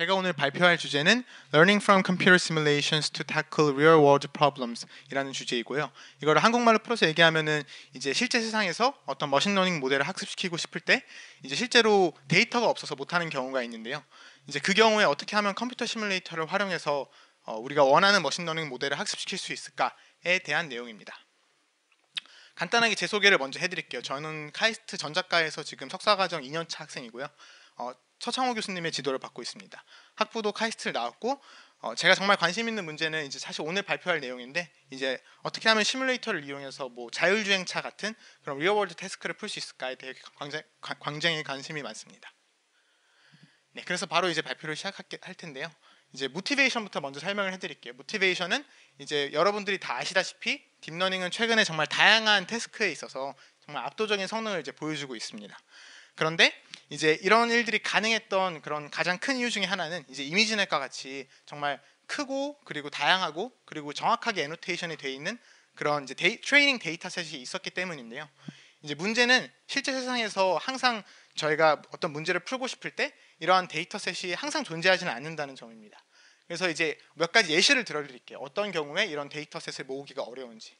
제가 오늘 발표할 주제는 Learning from Computer Simulations to Tackle Real World Problems 이라는 주제이고요. 이거를 한국말로 풀어서 얘기하면은 이제 실제 세상에서 어떤 machine learning 모델을 학습시키고 싶을 때 이제 실제로 데이터가 없어서 못하는 경우가 있는데요. 이제 그 경우에 어떻게 하면 컴퓨터 시뮬레이터를 활용해서 어, 우리가 원하는 machine learning 모델을 학습시킬 수 있을까에 대한 내용입니다. 간단하게 제 소개를 먼저 해드릴게요. 저는 카이스트 전자과에서 지금 석사과정 2년차 학생이고요. 어, 서창호 교수님의 지도를 받고 있습니다. 학부도 카이스트를 나왔고 어, 제가 정말 관심 있는 문제는 이제 사실 오늘 발표할 내용인데 이제 어떻게 하면 시뮬레이터를 이용해서 뭐 자율주행차 같은 그런 real world task를 풀 수 있을까에 대해 굉장히, 굉장히 관심이 많습니다. 네, 그래서 바로 이제 발표를 시작할 텐데요. 이제 motivation부터 먼저 설명을 해드릴게요. motivation은 이제 여러분들이 다 아시다시피 deep learning은 최근에 정말 다양한 task에 있어서 정말 압도적인 성능을 이제 보여주고 있습니다. 그런데 이제 이런 일들이 가능했던 그런 가장 큰 이유 중에 하나는 이제 ImageNet과 같이 정말 크고 그리고 다양하고 그리고 정확하게 annotation이 돼 있는 그런 이제 데이, training dataset이 있었기 때문인데요. 이제 문제는 실제 세상에서 항상 저희가 어떤 문제를 풀고 싶을 때 이러한 dataset이 항상 존재하지는 않는다는 점입니다. 그래서 이제 몇 가지 예시를 들어드릴게요. 어떤 경우에 이런 dataset을 모으기가 어려운지.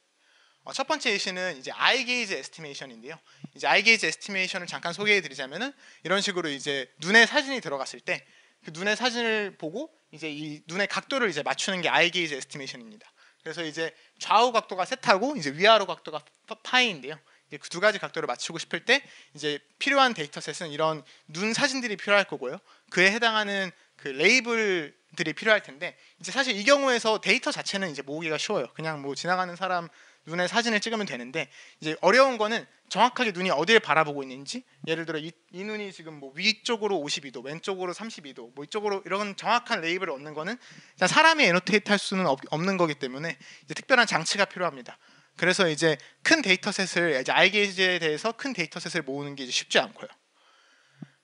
어, 첫 번째 예시는 이제 eye gaze estimation인데요. 이제 eye gaze estimation을 잠깐 소개해 드리자면은 이런 식으로 이제 눈에 사진이 들어갔을 때 그 눈의 사진을 보고 이제 이 눈의 각도를 이제 맞추는 게 eye gaze estimation입니다. 그래서 이제 좌우 각도가 세타고 이제 위아래 각도가 파이인데요. 그 두 가지 각도를 맞추고 싶을 때 이제 필요한 dataset은 이런 눈 사진들이 필요할 거고요. 그에 해당하는 그 label들이 필요할 텐데 이제 사실 이 경우에서 데이터 자체는 이제 모으기가 쉬워요. 그냥 뭐 지나가는 사람 눈에 사진을 찍으면 되는데 이제 어려운 거는 정확하게 눈이 어디를 바라보고 있는지 예를 들어 이, 이 눈이 지금 뭐 위쪽으로 52도 왼쪽으로 32도 뭐 이쪽으로 이런 정확한 label을 얻는 거는 사람이 annotate 할 수는 없, 는 거기 때문에 이제 특별한 장치가 필요합니다. 그래서 이제 큰 dataset을 이제 eye gaze에 대해서 큰 dataset을 모으는 게 쉽지 않고요.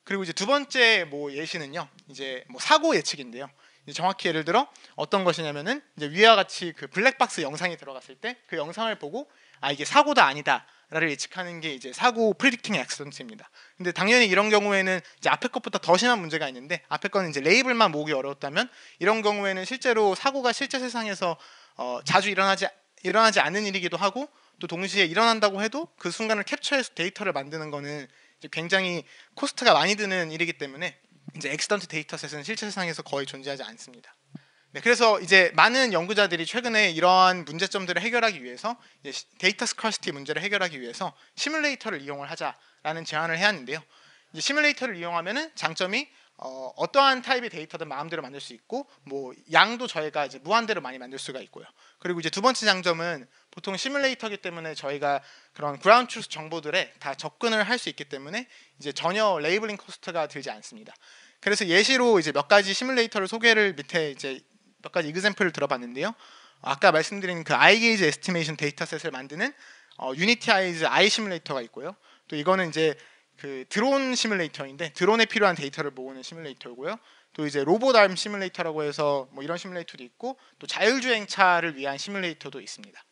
그리고 이제 두 번째 뭐 예시는요. 이제 뭐 사고 예측인데요 정확히 예를 들어 어떤 것이냐면은 이제 위와 같이 그 블랙박스 영상이 들어갔을 때 그 영상을 보고 아 이게 사고다 아니다라를 예측하는 게 이제 사고 predicting accident입니다. 근데 당연히 이런 경우에는 이제 앞에 것보다 더 심한 문제가 있는데 앞에 거는 이제 label만 모으기 어려웠다면 이런 경우에는 실제로 사고가 실제 세상에서 어, 자주 일어나지 일어나지 않는 일이기도 하고 또 동시에 일어난다고 해도 그 순간을 캡처해서 데이터를 만드는 거는 굉장히 cost가 많이 드는 일이기 때문에 이제 accident dataset은 실제 세상에서 거의 존재하지 않습니다. 네, 그래서 이제 많은 연구자들이 최근에 이러한 문제점들을 해결하기 위해서 data scarcity 문제를 해결하기 위해서 시뮬레이터를 이용을 하자라는 제안을 해왔는데요. 이제 시뮬레이터를 이용하면은 장점이 어, 어떠한 타입의 데이터든 마음대로 만들 수 있고 뭐 양도 저희가 이제 무한대로 많이 만들 수가 있고요. 그리고 이제 두 번째 장점은 보통 시뮬레이터기 때문에 저희가 그런 ground truth 정보들에 다 접근을 할 수 있기 때문에 이제 전혀 labeling cost가 들지 않습니다. 그래서 예시로 이제 몇 가지 시뮬레이터를 소개를 밑에 이제 몇 가지 example을 들어봤는데요. 아까 말씀드린 그 eye gaze estimation dataset을 만드는 어, UnityEyes eye 시뮬레이터가 있고요. 또 이거는 이제 그 드론 시뮬레이터인데 드론에 필요한 데이터를 모으는 시뮬레이터고요. 또 이제 로봇 arm 시뮬레이터라고 해서 뭐 이런 시뮬레이터도 있고 또 자율주행차를 위한 시뮬레이터도 있습니다.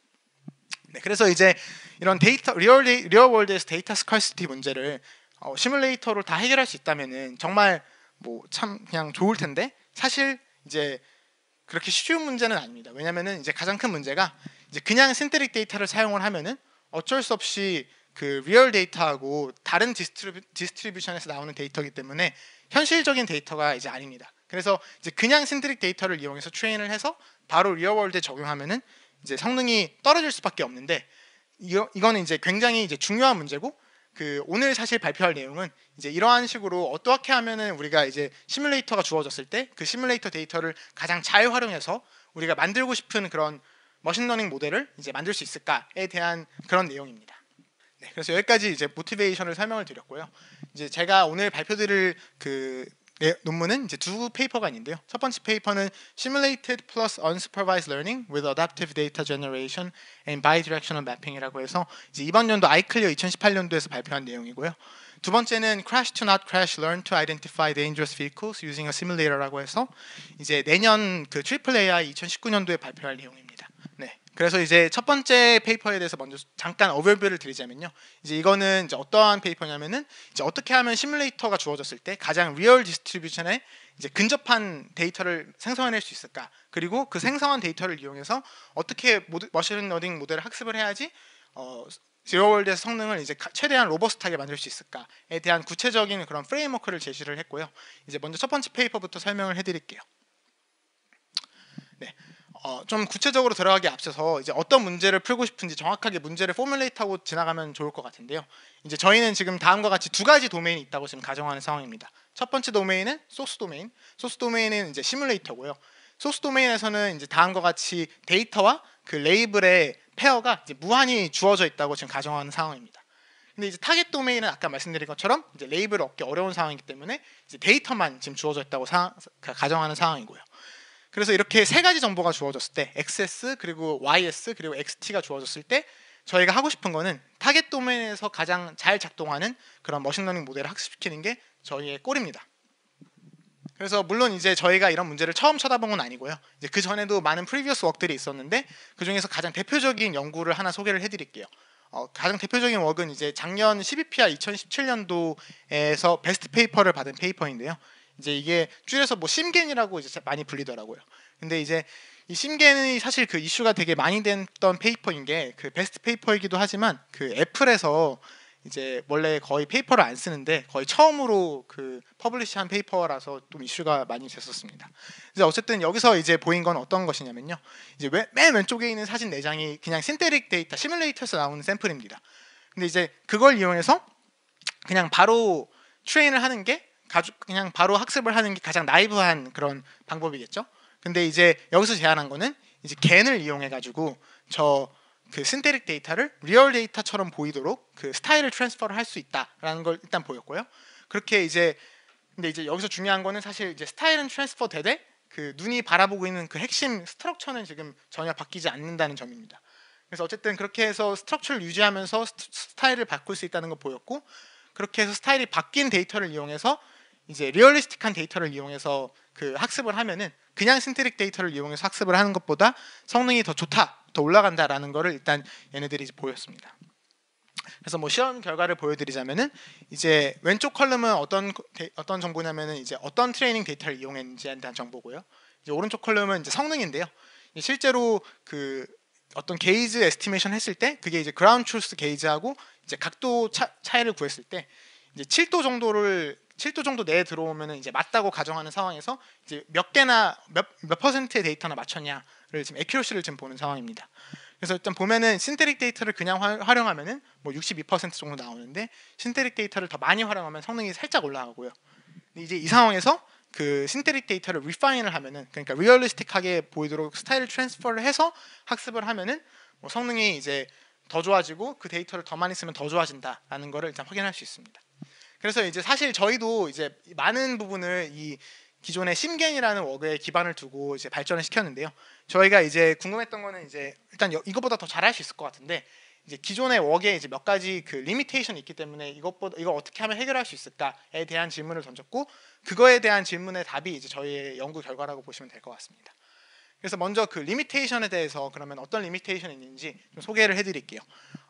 네, 그래서 이제 이런 데이터 real real world에서 data scarcity 문제를 어, 시뮬레이터로 다 해결할 수 있다면은 정말 뭐 참 그냥 좋을 텐데 사실 이제 그렇게 쉬운 문제는 아닙니다. 왜냐면은 이제 가장 큰 문제가 이제 그냥 synthetic data를 사용을 하면은 어쩔 수 없이 그 real data하고 다른 distribu, distribution에서 나오는 데이터이기 때문에 현실적인 데이터가 이제 아닙니다. 그래서 이제 그냥 synthetic data를 이용해서 train을 해서 바로 real world에 적용하면은 이제 성능이 떨어질 수밖에 없는데 이거 이거는 이제 굉장히 이제 중요한 문제고 그 오늘 사실 발표할 내용은 이제 이러한 식으로 어떻게 하면은 우리가 이제 시뮬레이터가 주어졌을 때 그 시뮬레이터 데이터를 가장 잘 활용해서 우리가 만들고 싶은 그런 machine learning 모델을 이제 만들 수 있을까에 대한 그런 내용입니다. 네, 그래서 여기까지 이제 motivation을 설명을 드렸고요. 이제 제가 오늘 발표드릴 그 네, 논문은 이제 두 paper가 있는데요. 첫 번째 paper는 Simulated plus Unsupervised Learning with Adaptive Data Generation and Bidirectional Mapping이라고 해서 이제 이번 연도 ICLR 2018년도에서 발표한 내용이고요. 두 번째는 Crash to Not Crash Learn to Identify Dangerous Vehicles Using a Simulator라고 해서 이제 내년 그 AAAI 2019년도에 발표할 내용입니다. 네. 그래서 이제 첫 번째 paper에 대해서 먼저 잠깐 어뷰를 드리자면요. 이제 이거는 이제 어떠한 paper냐면은 이제 어떻게 하면 시뮬레이터가 주어졌을 때 가장 real distribution에 이제 근접한 데이터를 생성해낼 수 있을까? 그리고 그 생성한 데이터를 이용해서 어떻게 모드, machine learning 모델을 학습을 해야지 어, real world의 성능을 이제 최대한 robust하게 만들 수 있을까에 대한 구체적인 그런 framework를 제시를 했고요. 이제 먼저 첫 번째 paper부터 설명을 해드릴게요. 네. 어, 좀 구체적으로 들어가기 앞서서 이제 어떤 문제를 풀고 싶은지 정확하게 문제를 formulate하고 지나가면 좋을 것 같은데요. 이제 저희는 지금 다음과 같이 두 가지 도메인이 있다고 지금 가정하는 상황입니다. 첫 번째 도메인은 소스 도메인. 소스 도메인은 이제 시뮬레이터고요. 소스 도메인에서는 이제 다음과 같이 데이터와 그 레이블의 pair가 이제 무한히 주어져 있다고 지금 가정하는 상황입니다. 근데 이제 타겟 도메인은 아까 말씀드린 것처럼 이제 레이블을 얻기 어려운 상황이기 때문에 이제 데이터만 지금 주어져 있다고 사, 가정하는 상황이고요. 그래서 이렇게 세 가지 정보가 주어졌을 때 XS 그리고 YS 그리고 XT가 주어졌을 때 저희가 하고 싶은 거는 타겟 도메인에서 가장 잘 작동하는 그런 machine learning 모델을 학습시키는 게 저희의 goal입니다. 그래서 물론 이제 저희가 이런 문제를 처음 쳐다본 건 아니고요. 이제 그 전에도 많은 previous work들이 있었는데 그 중에서 가장 대표적인 연구를 하나 소개를 해드릴게요. 어, 가장 대표적인 work은 이제 작년 CVPR 2017년도에서 best paper를 받은 paper인데요. 이제 이게 줄여서 뭐 SimGAN이라고 이제 많이 불리더라고요. 근데 이제 이 SimGAN이 사실 그 이슈가 되게 많이 됐던 paper인 게 그 best paper이기도 하지만 그 애플에서 이제 원래 거의 paper를 안 쓰는데 거의 처음으로 그 publish한 paper라서 좀 이슈가 많이 됐었습니다. 이제 어쨌든 여기서 이제 보인 건 어떤 것이냐면요. 이제 맨 왼쪽에 있는 사진 4장이 그냥 synthetic 데이터 시뮬레이터에서 나오는 샘플입니다. 근데 이제 그걸 이용해서 그냥 바로 train을 하는 게 그냥 바로 학습을 하는 게 가장 naive한 그런 방법이겠죠. 근데 이제 여기서 제안한 거는 이제 GAN을 이용해 가지고 저 그 synthetic 데이터를 real 데이터처럼 보이도록 그 스타일을 transfer를 할 수 있다라는 걸 일단 보였고요. 그렇게 이제 근데 이제 여기서 중요한 거는 사실 이제 스타일은 transfer 되되 그 눈이 바라보고 있는 그 핵심 structure는 지금 전혀 바뀌지 않는다는 점입니다. 그래서 어쨌든 그렇게 해서 structure를 유지하면서 스타일을 바꿀 수 있다는 걸 보였고 그렇게 해서 스타일이 바뀐 데이터를 이용해서 이제 realistic한 데이터를 이용해서 그 학습을 하면은 그냥 synthetic 데이터를 이용해서 학습을 하는 것보다 성능이 더 좋다, 더 올라간다라는 거를 일단 얘네들이 보였습니다. 그래서 뭐 실험 결과를 보여드리자면은 이제 왼쪽 column은 어떤 어떤 정보냐면은 이제 어떤 트레이닝 데이터를 이용했는지에 대한 정보고요. 이제 오른쪽 column은 이제 성능인데요. 실제로 그 어떤 gaze estimation 했을 때 그게 이제 ground truth gaze하고 이제 각도 차, 차이를 구했을 때 이제 7도 정도를 7도 정도 내에 들어오면 이제 맞다고 가정하는 상황에서 이제 몇 개나 몇, 몇 퍼센트의 데이터나 맞췄냐를 지금 accuracy를 지금 보는 상황입니다. 그래서 일단 보면은 synthetic 데이터를 그냥 활용하면은 뭐 62% 정도 나오는데 synthetic 데이터를 더 많이 활용하면 성능이 살짝 올라가고요. 이제 이 상황에서 그 synthetic 데이터를 refine을 하면은 그러니까 realistic하게 보이도록 스타일 transfer를 해서 학습을 하면은 뭐 성능이 이제 더 좋아지고 그 데이터를 더 많이 쓰면 더 좋아진다라는 거를 일단 확인할 수 있습니다. 그래서 이제 사실 저희도 이제 많은 부분을 이 기존의 SimGAN이라는 work에 기반을 두고 이제 발전을 시켰는데요. 저희가 이제 궁금했던 거는 이제 일단 이것보다 더 잘할 수 있을 것 같은데 이제 기존의 work에 이제 몇 가지 그 limitation이 있기 때문에 이것보다 이걸 어떻게 하면 해결할 수 있을까에 대한 질문을 던졌고 그거에 대한 질문의 답이 이제 저희의 연구 결과라고 보시면 될 것 같습니다. 그래서 먼저 그 limitation에 대해서 그러면 어떤 limitation이 있는지 좀 소개를 해드릴게요.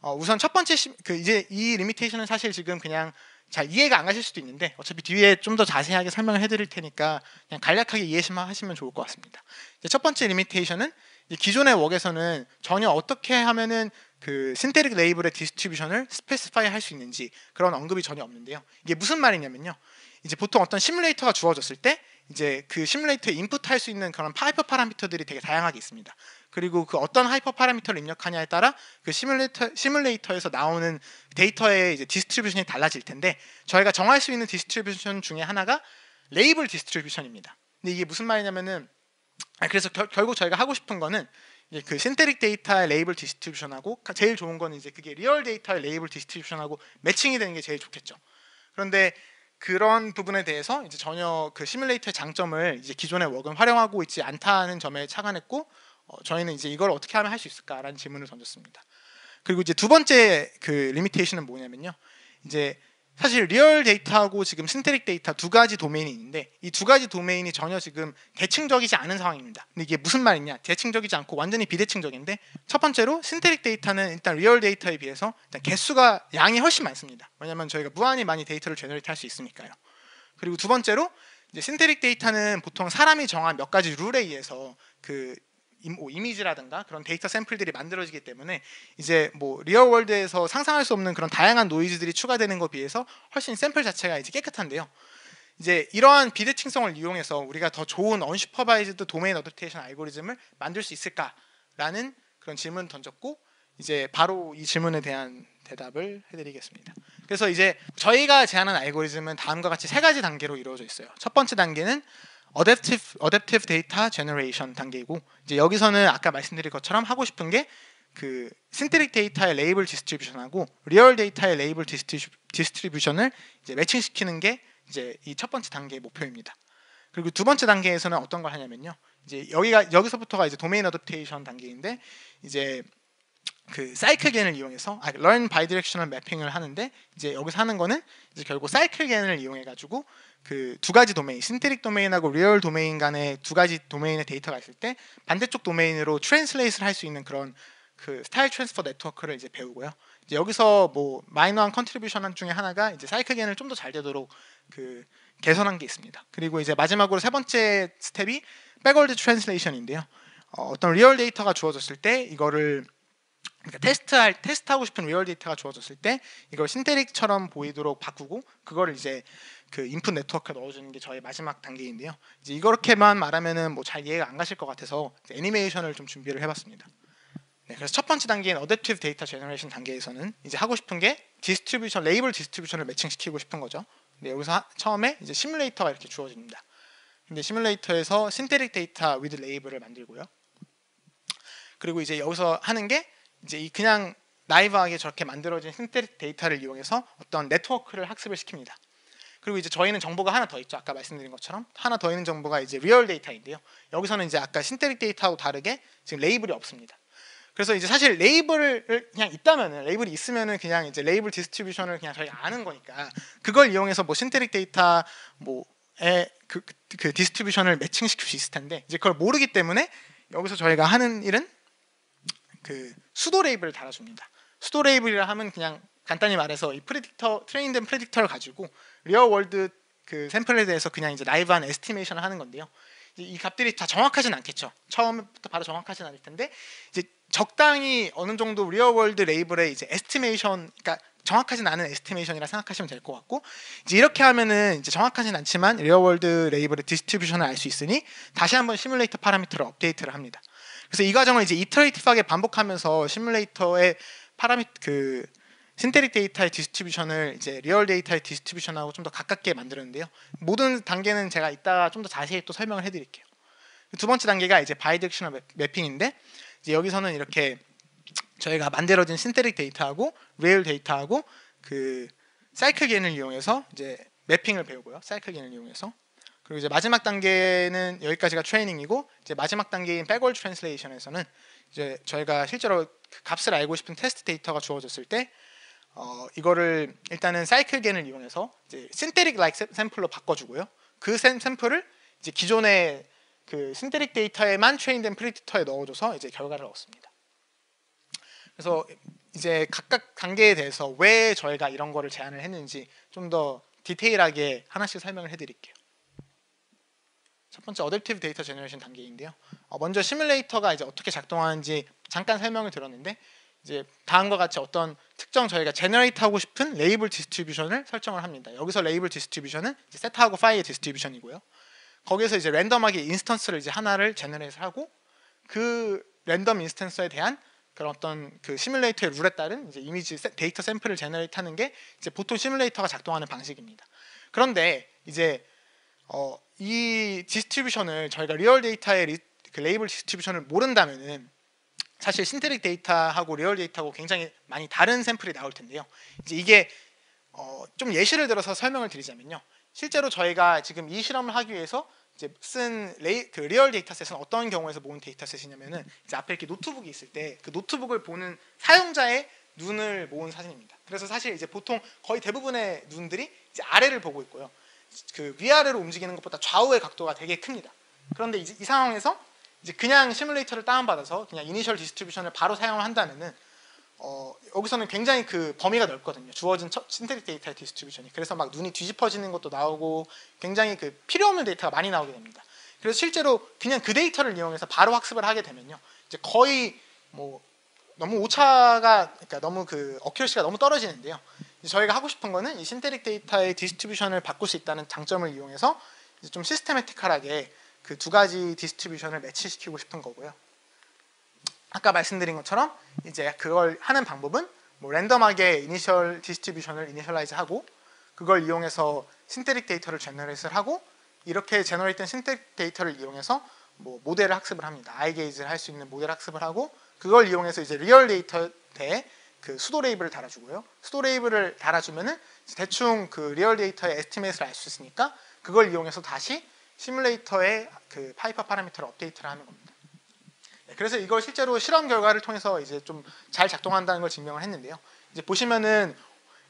어, 우선 첫 번째 시, 그 이제 이 limitation은 사실 지금 그냥 잘 이해가 안 가실 수도 있는데 어차피 뒤에 좀 더 자세하게 설명을 해드릴 테니까 그냥 간략하게 이해만 하시면 좋을 것 같습니다. 첫 번째 limitation은 기존의 work에서는 전혀 어떻게 하면은 그 synthetic 레이블의 distribution을 specify 할 수 있는지 그런 언급이 전혀 없는데요. 이게 무슨 말이냐면요. 이제 보통 어떤 시뮬레이터가 주어졌을 때 이제 그 시뮬레이터에 input할 수 있는 그런 파이퍼 파라미터들이 되게 다양하게 있습니다. 그리고 그 어떤 hyperparameter를 입력하냐에 따라 그 시뮬레이터 시뮬레이터에서 나오는 데이터의 이제 distribution이 달라질 텐데 저희가 정할 수 있는 distribution 중에 하나가 레이블 distribution입니다. 근데 이게 무슨 말이냐면은 아, 그래서 결, 결국 저희가 하고 싶은 거는 이제 그 synthetic 데이터의 레이블 distribution하고 제일 좋은 거는 이제 그게 real 데이터의 레이블 distribution하고 matching이 되는 게 제일 좋겠죠. 그런데 그런 부분에 대해서 이제 전혀 그 시뮬레이터의 장점을 이제 기존의 work은 활용하고 있지 않다는 점에 착안했고 어, 저희는 이제 이걸 어떻게 하면 할 수 있을까라는 질문을 던졌습니다. 그리고 이제 두 번째 그 limitation은 뭐냐면요. 이제 사실 real 데이터하고 지금 synthetic 데이터 두 가지 도메인이 있는데 이 두 가지 도메인이 전혀 지금 대칭적이지 않은 상황입니다. 근데 이게 무슨 말이냐? 대칭적이지 않고 완전히 비대칭적인데 첫 번째로 synthetic 데이터는 일단 real 데이터에 비해서 일단 개수가 양이 훨씬 많습니다. 왜냐하면 저희가 무한히 많이 데이터를 generate 할 수 있으니까요. 그리고 두 번째로 이제 synthetic 데이터는 보통 사람이 정한 몇 가지 룰에 의해서 그뭐 이미지라든가 그런 데이터 샘플들이 만들어지기 때문에 이제 뭐 real world에서 상상할 수 없는 그런 다양한 노이즈들이 추가되는 것에 비해서 훨씬 샘플 자체가 이제 깨끗한데요. 이제 이러한 비대칭성을 이용해서 우리가 더 좋은 unsupervised domain adaptation 알고리즘을 만들 수 있을까라는 그런 질문을 던졌고 이제 바로 이 질문에 대한 대답을 해드리겠습니다. 그래서 이제 저희가 제안한 알고리즘은 다음과 같이 세 가지 단계로 이루어져 있어요. 첫 번째 단계는 adaptive adaptive data generation 단계이고 이제 여기서는 아까 말씀드린 것처럼 하고 싶은 게 그 synthetic 데이터의 레이블 distribution하고 real 데이터의 레이블 distribution을 이제 matching시키는 게 이제 이 첫 번째 단계의 목표입니다. 그리고 두 번째 단계에서는 어떤 걸 하냐면요. 이제 여기가 여기서부터가 이제 domain adaptation 단계인데 이제 그 CycleGAN을 이용해서 아, learn bidirectional mapping을 하는데 이제 여기서 하는 거는 이제 결국 CycleGAN을 이용해 가지고 그 두 가지 도메인, synthetic 도메인하고 real 도메인 간의 두 가지 도메인의 데이터가 있을 때 반대쪽 도메인으로 translate를 할 수 있는 그런 그 style transfer network를 이제 배우고요. 이제 여기서 뭐 마이너한 contribution 중에 하나가 이제 CycleGAN을 좀 더 잘 되도록 그 개선한 게 있습니다. 그리고 이제 마지막으로 세 번째 스텝이 backward translation인데요. 어, 어떤 real 데이터가 주어졌을 때 이거를 그러니까 테스트할 테스트하고 싶은 real 데이터가 주어졌을 때 이걸 synthetic처럼 보이도록 바꾸고 그거를 이제 그 인풋 네트워크에 넣어주는 게 저의 마지막 단계인데요. 이제 이렇게만 말하면은 뭐 잘 이해가 안 가실 것 같아서 애니메이션을 좀 준비를 해봤습니다. 네, 그래서 첫 번째 단계인 adaptive data generation 단계에서는 이제 하고 싶은 게 distribution 레이블 distribution을 matching시키고 싶은 거죠. 네, 여기서 하, 처음에 이제 시뮬레이터가 이렇게 주어집니다. 근데 시뮬레이터에서 synthetic data with label을 만들고요. 그리고 이제 여기서 하는 게 이제 이 그냥 naive하게 저렇게 만들어진 synthetic 데이터를 이용해서 어떤 네트워크를 학습을 시킵니다. 그리고 이제 저희는 정보가 하나 더 있죠. 아까 말씀드린 것처럼 하나 더 있는 정보가 이제 real 데이터인데요. 여기서는 이제 아까 synthetic 데이터하고 다르게 지금 레이블이 없습니다. 그래서 이제 사실 레이블을 그냥 있다면은 레이블이 있으면은 그냥 이제 레이블 distribution을 그냥 저희가 아는 거니까 그걸 이용해서 뭐 synthetic 데이터 뭐에 그, 그 distribution을 matching시킬 수 있을 텐데 이제 그걸 모르기 때문에 여기서 저희가 하는 일은 그 pseudo label을 달아줍니다. pseudo label이라 하면 그냥 간단히 말해서 이 predictor train된 predictor를 가지고 real world 그 샘플에 대해서 그냥 이제 naive한 estimation을 하는 건데요. 이 값들이 다 정확하진 않겠죠. 처음부터 바로 정확하진 않을 텐데 이제 적당히 어느 정도 real world 레이블의 이제 estimation 그러니까 정확하진 않은 estimation이라 생각하시면 될 것 같고 이제 이렇게 하면은 이제 정확하진 않지만 real world 레이블의 distribution을 알 수 있으니 다시 한번 시뮬레이터 파라미터를 업데이트를 합니다. 그래서 이 과정을 이제 iterative하게 반복하면서 시뮬레이터의 파라미 그 synthetic 데이터의 distribution을 이제 real 데이터의 distribution하고 좀 더 가깝게 만들었는데요. 모든 단계는 제가 이따가 좀더 자세히 또 설명을 해드릴게요. 두 번째 단계가 이제 bidirectional mapping인데 이제 여기서는 이렇게 저희가 만들어진 synthetic 데이터하고 real 데이터하고 그 CycleGAN을 이용해서 이제 mapping을 배우고요. CycleGAN을 이용해서 그리고 이제 마지막 단계는 여기까지가 트레이닝이고 이제 마지막 단계인 backward translation에서는 이제 저희가 실제로 그 값을 알고 싶은 테스트 데이터가 주어졌을 때 어, 이거를 일단은 CycleGAN을 이용해서 이제 synthetic-like 샘플로 바꿔주고요. 그 샘플을 이제 기존의 그 synthetic 데이터에만 train된 predictor에 넣어줘서 이제 결과를 얻습니다. 그래서 이제 각각 단계에 대해서 왜 저희가 이런 거를 제안을 했는지 좀 더 디테일하게 하나씩 설명을 해드릴게요. 첫 번째 adaptive data generation 단계인데요. 어, 먼저 시뮬레이터가 이제 어떻게 작동하는지 잠깐 설명을 들었는데 이제 다음과 같이 어떤 특정 저희가 generate 하고 싶은 레이블 distribution을 설정을 합니다. 여기서 레이블 디스트리뷰션은 세트하고 파이의 디스트리뷰션이고요. 거기서 이제 랜덤하게 instance를 이제 하나를 generate 하고 그 random instance에 대한 그런 어떤 그 시뮬레이터의 룰에 따른 이제 이미지 데이터 샘플을 generate 하는 게 이제 보통 시뮬레이터가 작동하는 방식입니다. 그런데 이제 어, 이 distribution을 저희가 real 데이터의 리, 그 레이블 distribution을 모른다면은 사실 synthetic 데이터하고 real 데이터하고 굉장히 많이 다른 샘플이 나올 텐데요. 이제 이게 어, 좀 예시를 들어서 설명을 드리자면요. 실제로 저희가 지금 이 실험을 하기 위해서 이제 쓴 레이, 그 real dataset은 어떤 경우에서 모은 dataset이냐면은 이제 앞에 이렇게 노트북이 있을 때 그 노트북을 보는 사용자의 눈을 모은 사진입니다. 그래서 사실 이제 보통 거의 대부분의 눈들이 이제 아래를 보고 있고요. 그 위아래로 움직이는 것보다 좌우의 각도가 되게 큽니다. 그런데 이제 이 상황에서 이제 그냥 시뮬레이터를 다운받아서 그냥 initial distribution을 바로 사용을 한다면은 어, 여기서는 굉장히 그 범위가 넓거든요. 주어진 synthetic 데이터의 distribution이. 그래서 막 눈이 뒤집어지는 것도 나오고 굉장히 그 필요 없는 데이터가 많이 나오게 됩니다. 그래서 실제로 그냥 그 데이터를 이용해서 바로 학습을 하게 되면요. 이제 거의 뭐 너무 오차가 그러니까 너무 그 accuracy가 너무 떨어지는데요. 저희가 하고 싶은 거는 이 synthetic 데이터의 distribution을 바꿀 수 있다는 장점을 이용해서 좀 systematic하게 그 두 가지 distribution을 매치시키고 싶은 거고요. 아까 말씀드린 것처럼 이제 그걸 하는 방법은 뭐 random하게 initial distribution을 initialize하고 그걸 이용해서 synthetic 데이터를 generate를 하고 이렇게 generate된 synthetic 데이터를 이용해서 뭐 모델을 학습을 합니다. eye gaze를 할 수 있는 모델 학습을 하고 그걸 이용해서 이제 real 데이터에 그 pseudo label을 달아주고요. pseudo label을 달아주면은 대충 그 real 데이터의 estimate를 알 수 있으니까 그걸 이용해서 다시 시뮬레이터의 그 hyperparameter를 업데이트를 하는 겁니다. 네, 그래서 이걸 실제로 실험 결과를 통해서 이제 좀 잘 작동한다는 걸 증명을 했는데요. 이제 보시면은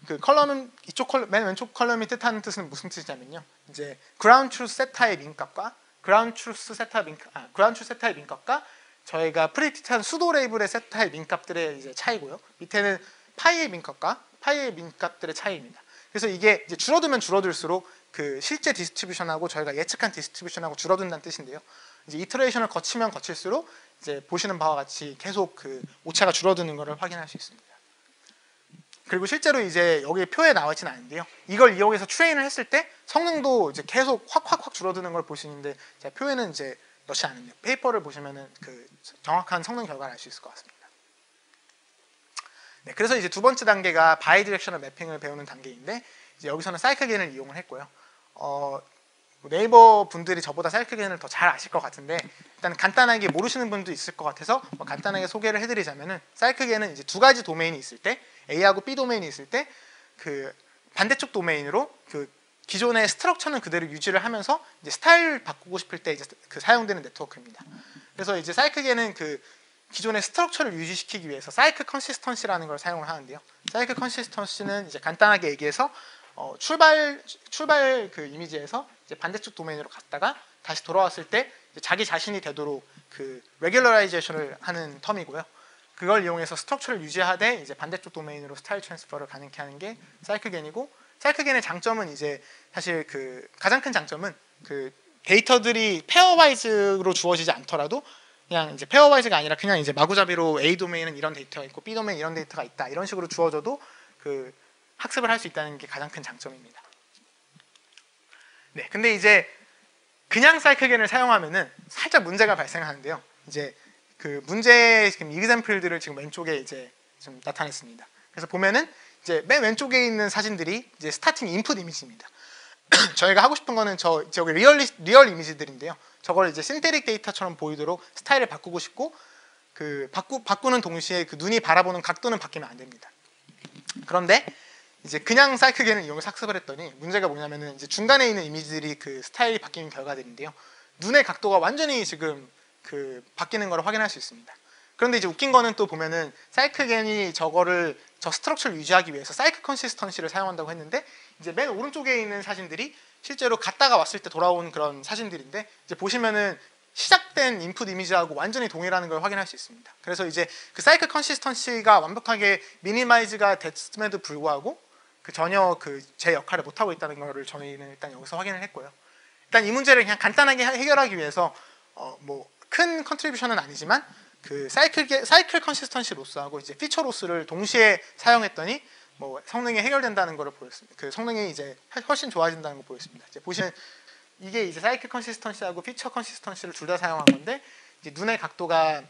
그 column은 이쪽 column 맨 왼쪽 column이 뜻하는 뜻은 무슨 뜻이냐면요. 이제 ground truth 세타의 mean값과 ground truth 세타 mean 아, ground truth 세타의 mean값과 저희가 predict한 pseudo label의 세타의 mean값들의 이제 차이고요. 밑에는 파이의 mean값과 파이의 mean값들의 차이입니다. 그래서 이게 이제 줄어들면 줄어들수록 그 실제 distribution하고 저희가 예측한 distribution하고 줄어든다는 뜻인데요. 이제 iteration을 거치면 거칠수록 이제 보시는 바와 같이 계속 그 오차가 줄어드는 것을 확인할 수 있습니다. 그리고 실제로 이제 여기 표에 나와 있지는 않은데요. 이걸 이용해서 train을 했을 때 성능도 이제 계속 확확확 줄어드는 걸 있는데 제가 표에는 이제 넣지 않은데요. 페이퍼를 보시면은 그 정확한 성능 결과를 알 수 있을 것 같습니다. 네, 그래서 이제 두 번째 단계가 bidirectional mapping을 배우는 단계인데 이제 여기서는 CycleGAN을 이용을 했고요. 어, 네이버 분들이 저보다 CycleGAN을 더 잘 아실 것 같은데 일단 간단하게 모르시는 분도 있을 것 같아서 뭐 간단하게 소개를 해드리자면은 CycleGAN은 이제 두 가지 domain이 있을 때 A하고 B 도메인이 있을 때 그 반대쪽 domain으로 그 기존의 structure는 그대로 유지를 하면서 이제 스타일 바꾸고 싶을 때 이제 그 사용되는 네트워크입니다. 그래서 이제 CycleGAN은 그 기존의 structure를 유지시키기 위해서 cycle consistency라는 걸 사용을 하는데요. cycle consistency는 이제 간단하게 얘기해서 어, 출발 출발 그 이미지에서 이제 반대쪽 domain으로 갔다가 다시 돌아왔을 때 자기 자신이 되도록 그 regularization을 하는 term이고요. 그걸 이용해서 structure를 유지하되 이제 반대쪽 domain으로 style transfer를 가능케 하는 게 CycleGAN이고 CycleGAN의 장점은 이제 사실 그 가장 큰 장점은 그 데이터들이 pairwise로 주어지지 않더라도 그냥 이제 pairwise가 아니라 그냥 이제 마구잡이로 A 도메인은 이런 데이터가 있고 B domain 이런 데이터가 있다 이런 식으로 주어져도 그 학습을 할 수 있다는 게 가장 큰 장점입니다. 네, 근데 이제 그냥 CycleGAN을 사용하면은 살짝 문제가 발생하는데요. 이제 그 문제 지금 example들을 지금 왼쪽에 이제 좀 나타냈습니다. 그래서 보면은 이제 맨 왼쪽에 있는 사진들이 이제 starting input 이미지입니다. 저희가 하고 싶은 거는 저 저기 real real 이미지들인데요. 저걸 이제 synthetic 데이터처럼 보이도록 스타일을 바꾸고 싶고 그 바꾸 바꾸는 동시에 그 눈이 바라보는 각도는 바뀌면 안 됩니다. 그런데 이제 그냥 CycleGAN을 이용해서 학습을 했더니 문제가 뭐냐면은 이제 중간에 있는 이미지들이 그 스타일이 바뀌는 결과들인데요. 눈의 각도가 완전히 지금 그 바뀌는 걸 확인할 수 있습니다. 그런데 이제 웃긴 거는 또 보면은 CycleGAN이 저거를 저 structure를 유지하기 위해서 cycle consistency를 사용한다고 했는데 이제 맨 오른쪽에 있는 사진들이 실제로 갔다가 왔을 때 돌아온 그런 사진들인데 이제 보시면은 시작된 input 이미지하고 완전히 동일하는 걸 확인할 수 있습니다. 그래서 이제 그 cycle consistency가 완벽하게 minimize가 됐음에도 불구하고 그 전혀 그 제 역할을 못 하고 있다는 것을 저희는 일단 여기서 확인을 했고요. 일단 이 문제를 그냥 간단하게 해결하기 위해서 어 뭐 큰 contribution은 아니지만 그 cycle cycle consistency loss하고 이제 feature loss를 동시에 사용했더니 뭐 성능이 해결된다는 것을 보였습니다. 그 성능이 이제 훨씬 좋아진다는 걸 보였습니다. 이제 보시면 이게 이제 cycle consistency하고 feature consistency를 둘 다 사용한 건데 이제 눈의 각도가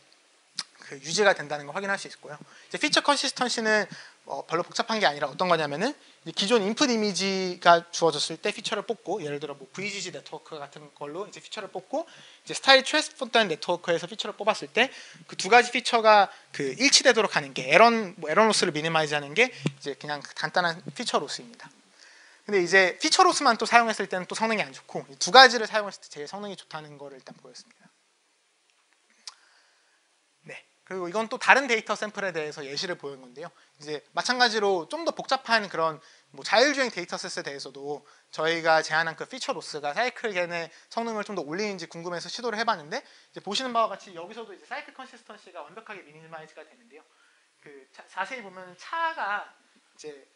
그 유지가 된다는 걸 확인할 수 있고요. 이제 feature consistency는 어, 별로 복잡한 게 아니라 어떤 거냐면은 기존 input 이미지가 주어졌을 때 feature를 뽑고 예를 들어 뭐 VGG 네트워크 같은 걸로 이제 feature를 뽑고 이제 style transfer한 네트워크에서 feature를 뽑았을 때 그 두 가지 feature가 그 일치되도록 하는 게 L1 뭐 L1 loss를 minimize하는 게 이제 그냥 간단한 feature loss입니다. 근데 이제 feature loss만 또 사용했을 때는 또 성능이 안 좋고 두 가지를 사용했을 때 제일 성능이 좋다는 거를 일단 보였습니다. 그리고 이건 또 다른 데이터 샘플에 대해서 예시를 보는 건데요. 이제 마찬가지로 좀 더 복잡한 그런 뭐 자율주행 dataset에 대해서도 저희가 제안한 그 feature loss가 CycleGAN의 성능을 좀 더 올리는지 궁금해서 시도를 해봤는데 이제 보시는 바와 같이 여기서도 이제 cycle consistency가 완벽하게 minimize가 되는데요. 그 자, 자세히 보면 차가 이제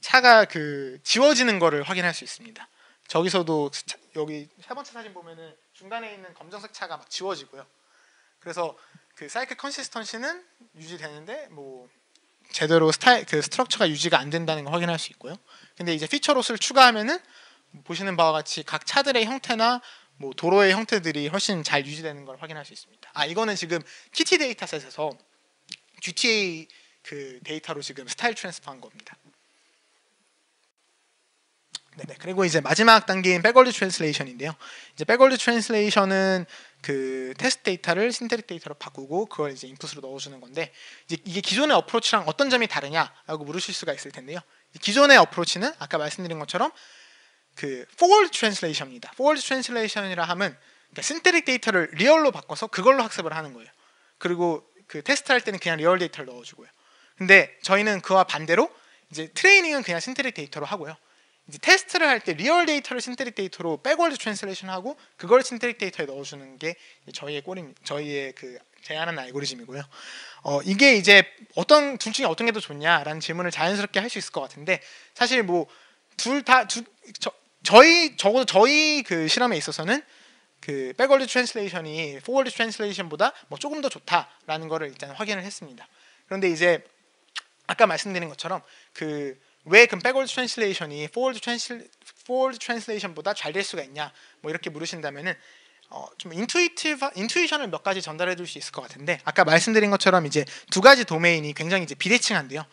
차가 그 지워지는 거를 확인할 수 있습니다. 저기서도 차- 여기 세 번째 사진 보면은 중간에 있는 검정색 차가 막 지워지고요. 그래서 그 cycle consistency는 유지되는데 뭐 제대로 스타일 그 structure가 유지가 안 된다는 걸 확인할 수 있고요. 근데 이제 feature loss를 추가하면은 보시는 바와 같이 각 차들의 형태나 뭐 도로의 형태들이 훨씬 잘 유지되는 걸 확인할 수 있습니다. 아 이거는 지금 KITTI dataset에서 GTA 그 데이터로 지금 style transfer한 겁니다. 네네. 그리고 이제 마지막 단계인 backward translation인데요. 이제 backward translation은 그 테스트 데이터를 synthetic 데이터로 바꾸고 그걸 이제 input으로 넣어주는 건데 이제 이게 기존의 approach랑 어떤 점이 다르냐라고 물으실 수가 있을 텐데요. 기존의 approach는 아까 말씀드린 것처럼 그 forward translation입니다. forward translation이라 함은 그러니까 synthetic 데이터를 real로 바꿔서 그걸로 학습을 하는 거예요. 그리고 그 테스트할 때는 그냥 real 데이터를 넣어주고요. 근데 저희는 그와 반대로 이제 트레이닝은 그냥 synthetic 데이터로 하고요. 이제 테스트를 할 때 real 데이터를 synthetic 데이터로 backward translation 하고 그걸 synthetic 데이터에 넣어주는 게 저희의 goal임 저희의 그 제안하는 알고리즘이고요. 어 이게 이제 어떤 둘 중에 어떤 게 더 좋냐라는 질문을 자연스럽게 할 수 있을 것 같은데 사실 뭐 둘다 저, 저희 적어도 저희 그 실험에 있어서는 그 backward translation이 forward translation보다 뭐 조금 더 좋다라는 거를 일단 확인을 했습니다. 그런데 이제 아까 말씀드린 것처럼 그 왜 그럼 backward translation이 forward transl- forward translation보다 잘 될 수가 있냐? 뭐 이렇게 물으신다면은 어, 좀 intuitive intuition을 몇 가지 전달해 줄 수 있을 것 같은데 아까 말씀드린 것처럼 이제 두 가지 도메인이 굉장히 이제 비대칭한데요.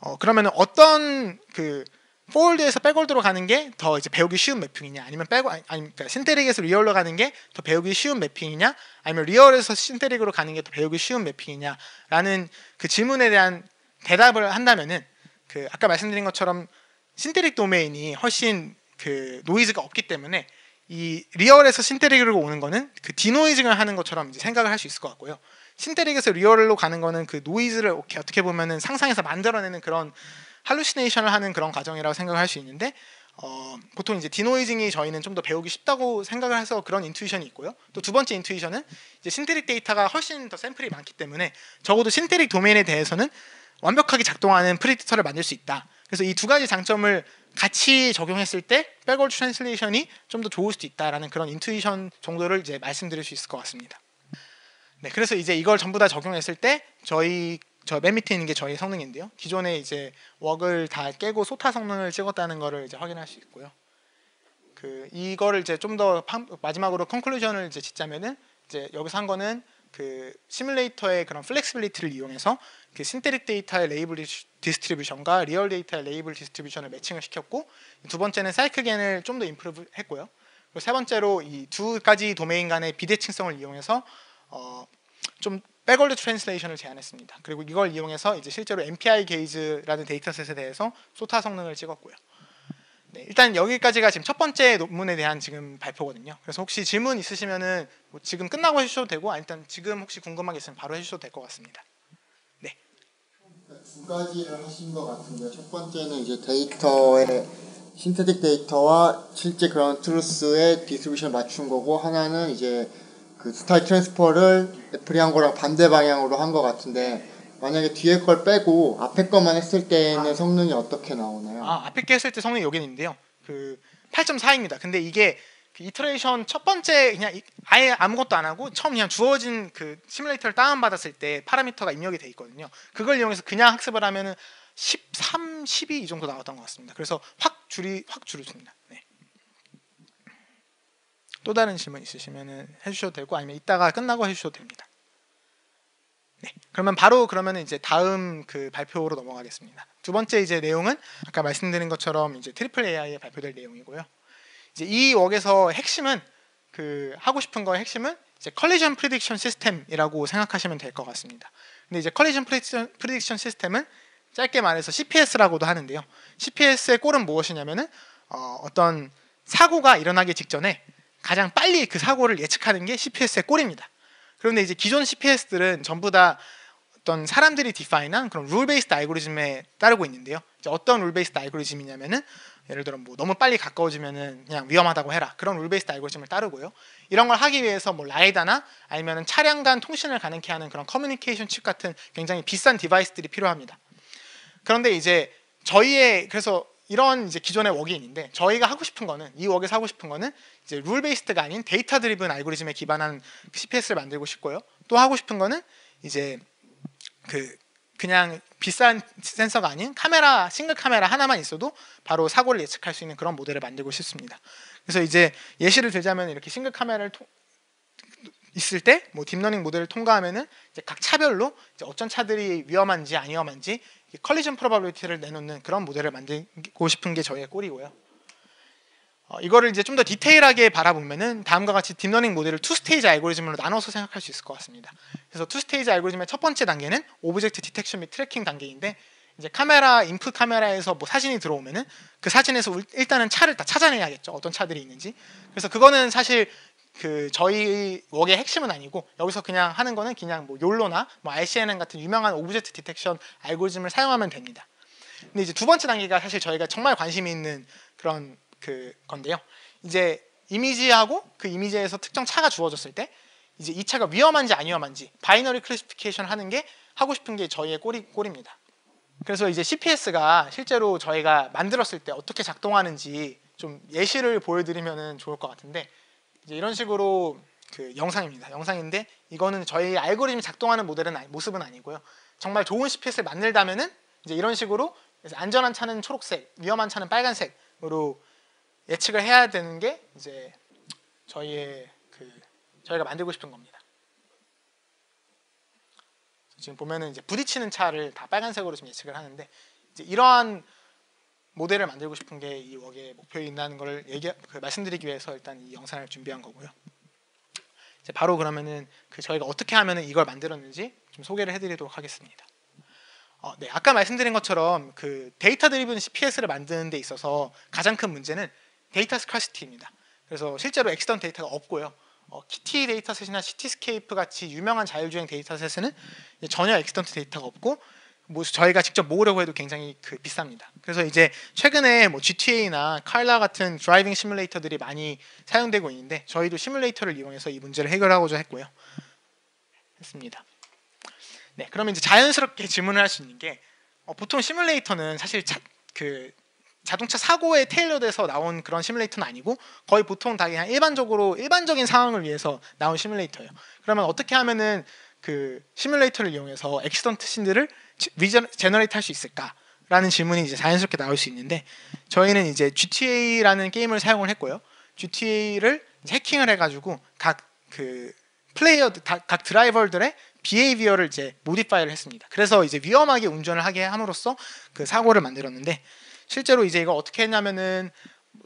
어, 그러면은 어떤 그 forward에서 backward로 가는 게 더 이제 배우기 쉬운 mapping이냐? 아니면 backward 아니 그러니까 synthetic에서 real로 가는 게 더 배우기 쉬운 mapping이냐? 아니면 real에서 synthetic으로 가는 게 더 배우기 쉬운 mapping이냐라는 그 질문에 대한 대답을 한다면은 그 아까 말씀드린 것처럼 synthetic 도메인이 훨씬 그 노이즈가 없기 때문에 이 real에서 synthetic으로 오는 거는 그 denoising을 하는 것처럼 이제 생각을 할 수 있을 것 같고요. synthetic에서 real로 가는 거는 그 노이즈를 어떻게 보면은 상상해서 만들어내는 그런 hallucination을 하는 그런 과정이라고 생각을 할수 있는데 어, 보통 이제 denoising이 저희는 좀 더 배우기 쉽다고 생각을 해서 그런 intuition이 있고요. 또 두 번째 intuition은 이제 synthetic 데이터가 훨씬 더 샘플이 많기 때문에 적어도 synthetic 도메인에 대해서는 완벽하게 작동하는 predictor를 만들 수 있다. 그래서 이 두 가지 장점을 같이 적용했을 때 backward translation이 좀 더 좋을 수도 있다라는 그런 intuition 정도를 이제 말씀드릴 수 있을 것 같습니다. 네, 그래서 이제 이걸 전부 다 적용했을 때 저희 저 맨 밑에 있는 게 저희 성능인데요. 기존에 이제 work을 다 깨고 SOTA 성능을 찍었다는 거를 이제 확인할 수 있고요. 그 이거를 이제 좀 더 마지막으로 conclusion을 이제 짓자면은 이제 여기서 한 거는 그 시뮬레이터의 그런 flexibility를 이용해서 그 synthetic 데이터의 레이블 dis- distribution과 real 데이터의 레이블 distribution을 matching을 시켰고 두 번째는 CycleGAN을 좀더 improve 했고요. 그리고 세 번째로 이 두 가지 도메인 간의 비대칭성을 이용해서 어, 좀 backward translation을 제안했습니다. 그리고 이걸 이용해서 이제 실제로 MPI 게이즈라는 데이터셋에 대해서 SOTA 성능을 찍었고요. 네, 일단 여기까지가 지금 첫 번째 논문에 대한 지금 발표거든요. 그래서 혹시 질문 있으시면은 뭐 지금 끝나고 해주셔도 되고, 아니, 일단 지금 혹시 궁금한 게 있으면 바로 해주셔도 될 것 같습니다. 두 가지를 하신 것 같은데요. 첫 번째는 이제 데이터의 synthetic 데이터와 실제 ground truth의 distribution 맞춘 거고 하나는 이제 그 스타일 transfer를 애플이 한 거랑 반대 방향으로 한 것 같은데 만약에 뒤에 걸 빼고 앞에 것만 했을 때는 성능이 어떻게 나오나요? 아, 앞에 게 했을 때 성능이 여기 있는데요. 그 8.4입니다. 근데 이게 그 iteration 첫 번째 그냥 이- 아예 아무것도 안 하고 처음 그냥 주어진 그 시뮬레이터를 다운 받았을 때 파라미터가 입력이 돼 있거든요. 그걸 이용해서 그냥 학습을 하면은 13, 12 이 정도 나왔던 것 같습니다. 그래서 확 줄이 확 줄어듭니다. 네. 또 다른 질문 있으시면은 해주셔도 되고 아니면 이따가 끝나고 해주셔도 됩니다. 네. 그러면 바로 그러면 이제 다음 그 발표로 넘어가겠습니다. 두 번째 이제 내용은 아까 말씀드린 것처럼 이제 triple AI에 발표될 내용이고요. 이제 이 work에서 핵심은 그 하고 싶은 거의 핵심은 이제 collision prediction 시스템이라고 생각하시면 될 것 같습니다. 근데 이제 collision prediction, prediction 시스템은 짧게 말해서 CPS라고도 하는데요. CPS의 goal은 무엇이냐면은 어, 어떤 사고가 일어나기 직전에 가장 빨리 그 사고를 예측하는 게 CPS의 goal입니다. 그런데 이제 기존 CPS들은 전부 다 어떤 사람들이 define한 그런 rule-based 알고리즘에 따르고 있는데요. 어떤 rule-based 알고리즘이냐면은 예를 들어 뭐 너무 빨리 가까워지면은 그냥 위험하다고 해라 그런 rule-based 알고리즘을 따르고요. 이런 걸 하기 위해서 뭐 라이다나 아니면은 차량 간 통신을 가능케 하는 그런 커뮤니케이션 칩 같은 굉장히 비싼 device들이 필요합니다. 그런데 이제 저희의 그래서 이런 이제 기존의 있는데 저희가 하고 싶은 거는 이 work에서 하고 싶은 거는 이제 rule-based가 아닌 데이터 driven 알고리즘에 기반한 CPS를 만들고 싶고요. 또 하고 싶은 거는 이제 그 그냥 비싼 센서가 아닌 카메라 싱글 카메라 하나만 있어도 바로 사고를 예측할 수 있는 그런 모델을 만들고 싶습니다. 그래서 이제 예시를 들자면 이렇게 싱글 카메라를 통, 있을 때 뭐 딥러닝 모델을 통과하면은 이제 각 차별로 이제 어떤 차들이 위험한지 안 위험한지 collision probability를 내놓는 그런 모델을 만들고 싶은 게 저희의 goal이고요. 어, 이거를 이제 좀 더 디테일하게 바라보면은 다음과 같이 딥러닝 모델을 two-stage 알고리즘으로 나눠서 생각할 수 있을 것 같습니다. 그래서 two-stage 알고리즘의 첫 번째 단계는 object detection 및 tracking 단계인데 이제 카메라 인풋 카메라에서 뭐 사진이 들어오면은 그 사진에서 일단은 차를 다 찾아내야겠죠. 어떤 차들이 있는지. 그래서 그거는 사실 그 저희 웍의 핵심은 아니고 여기서 그냥 하는 거는 그냥 뭐 YOLO나 뭐 RCNN 같은 유명한 object detection 알고리즘을 사용하면 됩니다. 근데 이제 두 번째 단계가 사실 저희가 정말 관심이 있는 그런 그 건데요. 이제 이미지하고 그 이미지에서 특정 차가 주어졌을 때 이제 이 차가 위험한지 안 위험한지 binary classification 하는 게 하고 싶은 게 저희의 goal이, goal입니다. 그래서 이제 CPS가 실제로 저희가 만들었을 때 어떻게 작동하는지 좀 예시를 보여드리면 좋을 것 같은데 이런 식으로 그 영상입니다. 영상인데 이거는 저희 알고리즘이 작동하는 모델은 아니, 모습은 아니고요. 정말 좋은 CPS를 만들다면은 이제 이런 식으로 안전한 차는 초록색, 위험한 차는 빨간색으로 예측을 해야 되는 게 이제 저희의 그 저희가 만들고 싶은 겁니다. 지금 보면은 이제 부딪히는 차를 다 빨간색으로 좀 예측을 하는데 이제 이러한 모델을 만들고 싶은 게 이 웍의 목표에 있다는 걸 얘기 그 말씀드리기 위해서 일단 이 영상을 준비한 거고요. 이제 바로 그러면은 그 저희가 어떻게 하면은 이걸 만들었는지 좀 소개를 해드리도록 하겠습니다. 어, 네, 아까 말씀드린 것처럼 그 data-driven CPS를 만드는 데 있어서 가장 큰 문제는 data scarcity입니다. 그래서 실제로 accident data가 없고요. 어, KITTI dataset이나 Cityscapes 같이 유명한 자율주행 dataset에는 전혀 accident data가 없고 뭐 저희가 직접 모으려고 해도 굉장히 그 비쌉니다. 그래서 이제 최근에 뭐 GTA나 CARLA 같은 driving 시뮬레이터들이 많이 사용되고 있는데 저희도 시뮬레이터를 이용해서 이 문제를 해결하고자 했고요. 했습니다. 네, 그러면 이제 자연스럽게 질문을 할 수 있는 게 어, 보통 시뮬레이터는 사실 자, 그 자동차 사고에 tailor돼서 나온 그런 시뮬레이터는 아니고 거의 보통 다 그냥 일반적으로 일반적인 상황을 위해서 나온 시뮬레이터예요. 그러면 어떻게 하면은 그 시뮬레이터를 이용해서 accident scene들을 generate 할 수 있을까? 라는 질문이 이제 자연스럽게 나올 수 있는데 저희는 이제 GTA라는 게임을 사용을 했고요. GTA를 해킹을 해가지고 각 그 플레이어 각 driver들의 behavior를 이제 modify를 했습니다. 그래서 이제 위험하게 운전을 하게 함으로써 그 사고를 만들었는데 실제로 이제 이거 어떻게 했냐면은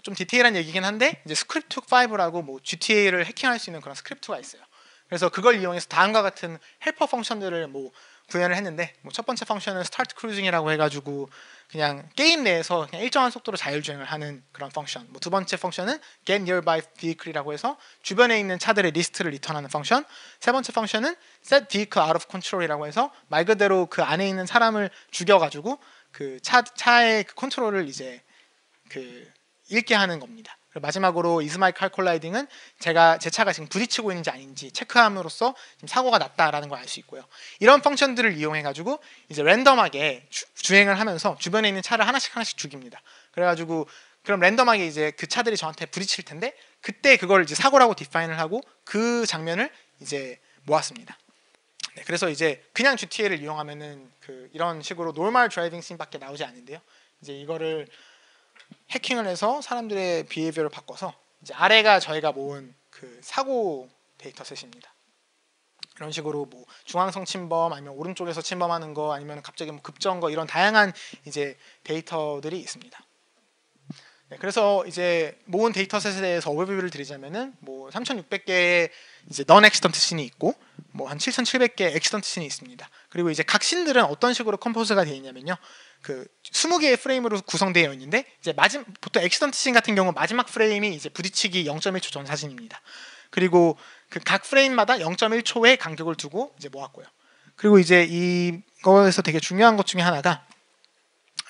좀 디테일한 얘기긴 한데 이제 스크립트 5라고 뭐 GTA를 해킹할 수 있는 그런 스크립트가 있어요. 그래서 그걸 이용해서 다음과 같은 helper function들을 뭐 구현을 했는데 뭐 첫 번째 function은 start cruising이라고 해가지고 그냥 게임 내에서 그냥 일정한 속도로 자율주행을 하는 그런 function. 뭐 두 번째 function은 get nearby vehicle이라고 해서 주변에 있는 차들의 리스트를 return하는 function. 세 번째 function은 set vehicle out of control이라고 해서 말 그대로 그 안에 있는 사람을 죽여가지고 그 차, 차의 그 컨트롤을 이제 그 잃게 하는 겁니다. 마지막으로 이스마이 칼콜라이딩은 제가 제 차가 지금 부딪히고 있는지 아닌지 체크함으로써 사고가 났다라는 걸 알 수 있고요. 이런 function들을 이용해 가지고 이제 랜덤하게 주, 행을 하면서 주변에 있는 차를 하나씩 하나씩 죽입니다. 그래가지고 그럼 랜덤하게 이제 그 차들이 저한테 부딪힐 텐데 그때 그걸 이제 사고라고 define을 하고 그 장면을 이제 모았습니다. 네, 그래서 이제 그냥 GTA를 이용하면은 그 이런 식으로 normal driving scene밖에 나오지 않는데요. 이제 이거를 해킹을 해서 사람들의 behavior를 바꿔서 이제 아래가 저희가 모은 그 사고 dataset입니다. 이런 식으로 뭐 중앙선 침범 아니면 오른쪽에서 침범하는 거 아니면 갑자기 뭐 급정 거 이런 다양한 이제 데이터들이 있습니다. 네, 그래서 이제 모은 dataset에 대해서 overview를 드리자면은 뭐 3,600개의 이제 non-accident scene이 있고 뭐 한 7,700개 accident scene이 있습니다. 그리고 이제 각 scene들은 어떤 식으로 compose가 되어 있냐면요. 그 20개의 프레임으로 구성되어 있는데 이제 마지막 보통 accident scene 같은 경우 마지막 프레임이 이제 부딪히기 0.1초 전 사진입니다. 그리고 그 각 프레임마다 0.1초의 간격을 두고 이제 모았고요. 그리고 이제 이거에서 되게 중요한 것 중에 하나가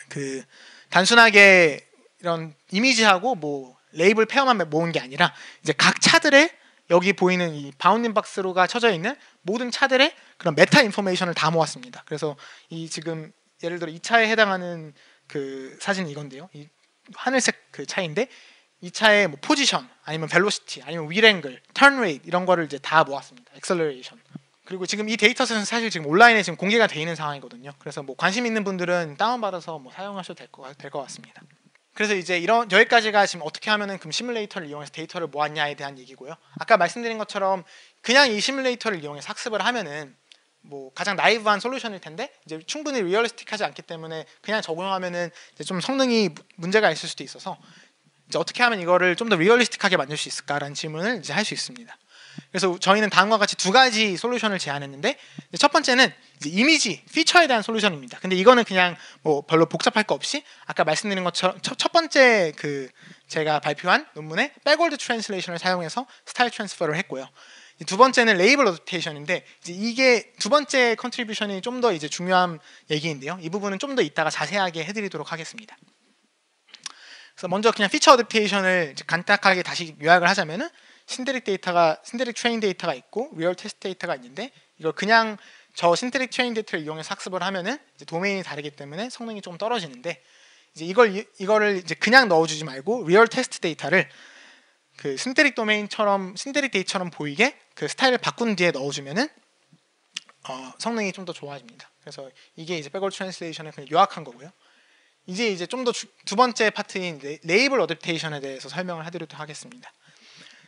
그 단순하게 이런 이미지하고 뭐 label pair만 모은 게 아니라 이제 각 차들의 여기 보이는 이 bounding box로가 쳐져 있는 모든 차들의 그런 meta information을 다 모았습니다. 그래서 이 지금 예를 들어 이 차에 해당하는 그 사진이 이건데요. 이 하늘색 그 차인데 이 차의 뭐 포지션 아니면 velocity 아니면 wheel angle, turn rate 이런 거를 이제 다 모았습니다. acceleration. 그리고 지금 이 dataset은 사실 지금 온라인에 지금 공개가 돼 있는 상황이거든요. 그래서 뭐 관심 있는 분들은 다운 받아서 뭐 사용하셔도 될것 될 것 같습니다. 그래서 이제 이런 여기까지가 지금 어떻게 하면은 금 시뮬레이터를 이용해서 데이터를 모았냐에 대한 얘기고요. 아까 말씀드린 것처럼 그냥 이 시뮬레이터를 이용해서 학습을 하면은 뭐 가장 나이브한 솔루션일 텐데 이제 충분히 리얼리스틱하지 않기 때문에 그냥 적용하면은 이제 좀 성능이 문제가 있을 수도 있어서 이제 어떻게 하면 이거를 좀 더 리얼리스틱하게 만들 수 있을까라는 질문을 이제 할 수 있습니다. 그래서 저희는 다음과 같이 두 가지 솔루션을 제안했는데 첫 번째는 이미지 피처에 대한 솔루션입니다. 근데 이거는 그냥 뭐 별로 복잡할 거 없이 아까 말씀드린 것처럼 첫, 첫 번째 그 제가 발표한 논문에 backward translation을 사용해서 style transfer를 했고요. 두 번째는 label adaptation인데 이게 두 번째 contribution이 좀 더 이제 중요한 얘기인데요. 이 부분은 좀 더 이따가 자세하게 해드리도록 하겠습니다. 그래서 먼저 그냥 feature adaptation을 간단하게 다시 요약을 하자면은 synthetic data가 synthetic train data가 있고 real test data가 있는데 이걸 그냥 저 synthetic train data를 이용해서 학습을 하면은 이제 도메인이 다르기 때문에 성능이 좀 떨어지는데 이제 이걸 이거를 이제 그냥 넣어주지 말고 real test data를 그 synthetic domain처럼 synthetic data처럼 보이게 그 스타일을 바꾼 뒤에 넣어주면은 어, 성능이 좀 더 좋아집니다. 그래서 이게 이제 backward translation을 그냥 요약한 거고요. 이제 이제 좀 더 두 번째 파트인 label adaptation에 대해서 설명을 해드리도록 하겠습니다.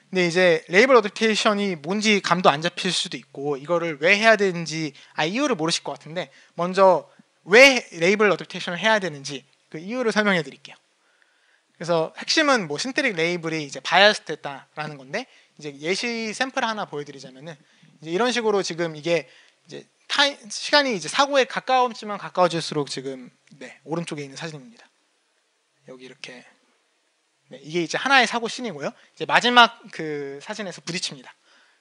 근데 이제 label adaptation이 뭔지 감도 안 잡힐 수도 있고 이거를 왜 해야 되는지 아 이유를 모르실 것 같은데 먼저 왜 label adaptation을 해야 되는지 그 이유를 설명해 드릴게요. 그래서 핵심은 뭐 synthetic label이 이제 bias 됐다라는 건데 이제 예시 샘플 하나 보여드리자면은 이제 이런 식으로 지금 이게 이제 타임, 시간이 이제 사고에 가까워지면 가까워질수록 지금 네 오른쪽에 있는 사진입니다. 여기 이렇게 네, 이게 이제 하나의 사고 scene이고요. 이제 마지막 그 사진에서 부딪힙니다.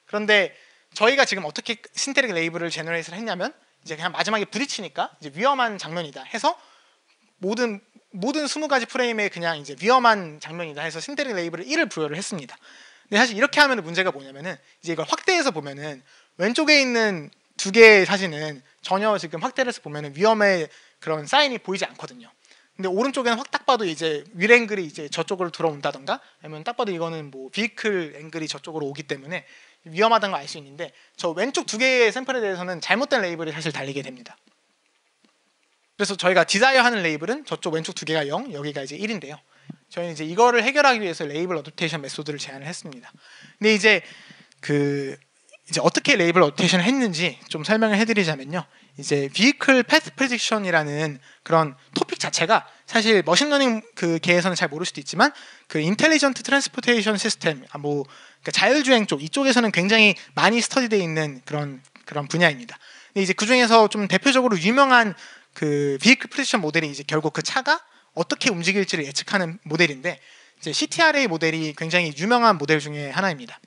그런데 저희가 지금 어떻게 synthetic label을 generate를 했냐면 이제 그냥 마지막에 부딪히니까 이제 위험한 장면이다 해서 모든 모든 20가지 프레임에 그냥 이제 위험한 장면이다 해서 synthetic label을 1을 부여를 했습니다. 근데 사실 이렇게 하면 문제가 뭐냐면은 이제 이걸 확대해서 보면은 왼쪽에 있는 두 개의 사진은 전혀 지금 확대를 해서 보면은 위험의 그런 사인이 보이지 않거든요. 근데 오른쪽에는 확 딱 봐도 이제 wheel angle이 이제 저쪽으로 들어온다던가 아니면 딱 봐도 이거는 뭐 vehicle angle이 저쪽으로 오기 때문에 위험하다는 걸 알 수 있는데 저 왼쪽 두 개의 샘플에 대해서는 잘못된 레이블이 사실 달리게 됩니다. 그래서 저희가 desire 하는 레이블은 저쪽 왼쪽 두 개가 0, 여기가 이제 1인데요. 저희는 이제 이거를 해결하기 위해서 label adaptation method를 제안을 했습니다. 근데 이제 그 이제 어떻게 label adaptation을 했는지 좀 설명을 해드리자면요. 이제 vehicle path prediction이라는 그런 토픽 자체가 사실 머신러닝 그 계에서는 잘 모를 수도 있지만 그 intelligent transportation system 뭐 그러니까 자율주행 쪽 이쪽에서는 굉장히 많이 study되어 있는 그런 그런 분야입니다. 근데 이제 그 중에서 좀 대표적으로 유명한 그 vehicle prediction 모델이 이제 결국 그 차가 어떻게 움직일지를 예측하는 모델인데 이제 CTRA 모델이 굉장히 유명한 모델 중에 하나입니다.